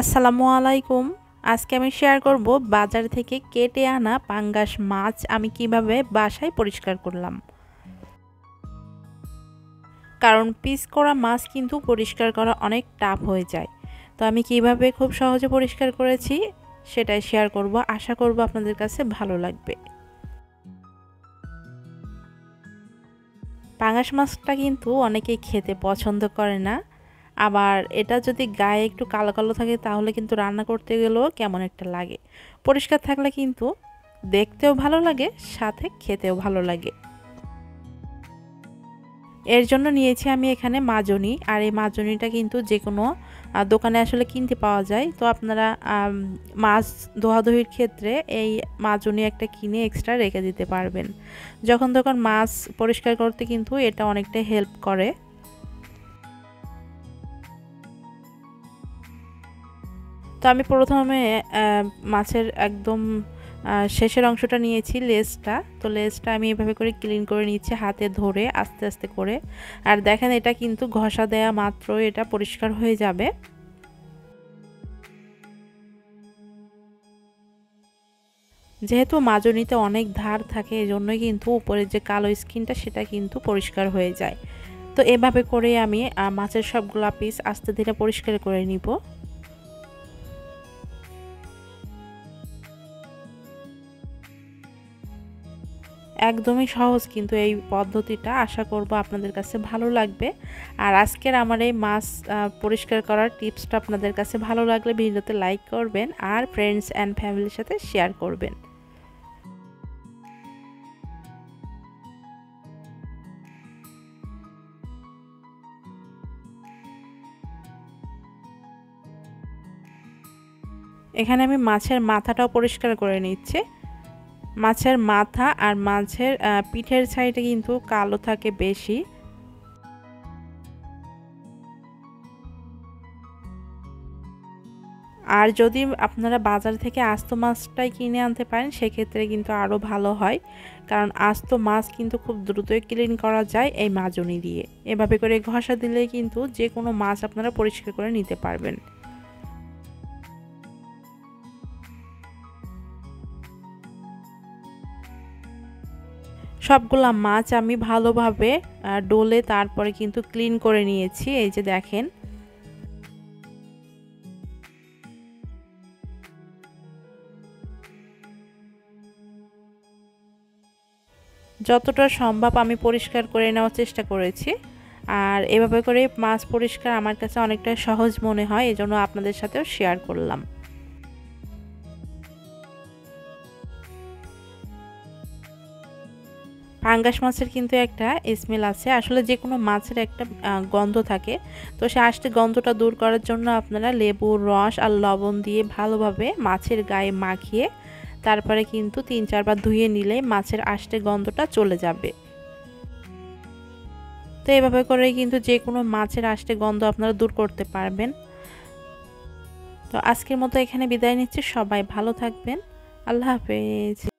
আসসালামু আলাইকুম। আজকে আমি শেয়ার করব বাজার থেকে কেটে আনা পাঙ্গাস মাছ আমি কীভাবে বাসায় পরিষ্কার করলাম। কারণ পিস করা মাছ কিন্তু পরিষ্কার করা অনেক টাফ হয়ে যায়। তো আমি কীভাবে খুব সহজে পরিষ্কার করেছি সেটাই শেয়ার করব। আশা করব আপনাদের কাছে ভালো লাগবে। পাঙ্গাস মাছটা কিন্তু অনেকেই খেতে পছন্দ করে না। আবার এটা যদি গায়ে একটু কালো কালো থাকে তাহলে কিন্তু রান্না করতে গেলেও কেমন একটা লাগে। পরিষ্কার থাকলে কিন্তু দেখতেও ভালো লাগে, সাথে খেতেও ভালো লাগে। এর জন্য নিয়েছি আমি এখানে মাজনি, আর এই মাজনিটা কিন্তু যে কোনো দোকানে আসলে কিনতে পাওয়া যায়। তো আপনারা মাছ ধোয়াধুয়ির ক্ষেত্রে এই মাজনি একটা কিনে এক্সট্রা রেখে দিতে পারবেন। যখন তখন মাছ পরিষ্কার করতে কিন্তু এটা অনেকটা হেল্প করে। তো আমি প্রথমে মাছের একদম শেষের অংশটা নিয়েছি লেসটা তো লেসটা আমি এভাবে করে ক্লিন করে নিচ্ছি হাতে ধরে আস্তে আস্তে করে। আর দেখেন এটা কিন্তু ঘষা দেয়া মাত্র এটা পরিষ্কার হয়ে যাবে। যেহেতু মাজনিতে অনেক ধার থাকে, এজন্যই কিন্তু উপরের যে কালো স্কিনটা সেটা কিন্তু পরিষ্কার হয়ে যায়। তো এভাবে করে আমি মাছের সবগুলা পিস আস্তে ধীরে পরিষ্কার করে নিব। একদমই সহজ কিন্তু এই পদ্ধতিটা আশা করব আপনাদের কাছে ভালো লাগবে। আর আজকের আমার এই মাছ পরিষ্কার করার টিপসটা আপনাদের কাছে ভালো লাগলে ভিডিওতে লাইক করবেন আর ফ্রেন্ডস অ্যান্ড ফ্যামিলির সাথে শেয়ার করবেন। এখানে আমি মাছের মাথাটাও পরিষ্কার করে নিচ্ছি। মাছের মাথা আর মাছের পিঠের সাইডে কিন্তু কালো থাকে বেশি। আর যদি আপনারা বাজার থেকে আস্ত মাছটাই কিনে আনতে পারেন, সেক্ষেত্রে কিন্তু আরও ভালো হয়। কারণ আস্ত মাছ কিন্তু খুব দ্রুতই ক্লিন করা যায় এই মাজনি দিয়ে। এভাবে করে ঘষা দিলে কিন্তু যে কোনো মাছ আপনারা পরিষ্কার করে নিতে পারবেন। সবগুলা মাছ আমি ভালোভাবে ডোলে তারপরে কিন্তু ক্লিন করে নিয়েছি, এই যে দেখেন। যতটা সম্ভব আমি পরিষ্কার করে নেওয়ার চেষ্টা করেছি। আর এভাবে করে মাছ পরিষ্কার আমার কাছে অনেকটা সহজ মনে হয়, এজন্য আপনাদের সাথেও শেয়ার করলাম। পাঙ্গাস মাছের কিন্তু একটা স্মেল আছে। আসলে যে কোনো মাছের একটা গন্ধ থাকে। তো সে আষ্টে গন্ধটা দূর করার জন্য আপনারা লেবুর রস আর লবণ দিয়ে ভালোভাবে মাছের গায়ে মাখিয়ে তারপরে কিন্তু তিন চারবার ধুয়ে নিলে মাছের আষ্টে গন্ধটা চলে যাবে। তো এভাবে করে কিন্তু যে কোনো মাছের আষ্টে গন্ধ আপনারা দূর করতে পারবেন। তো আজকের মতো এখানে বিদায় নিচ্ছি। সবাই ভালো থাকবেন। আল্লাহ হাফেজ।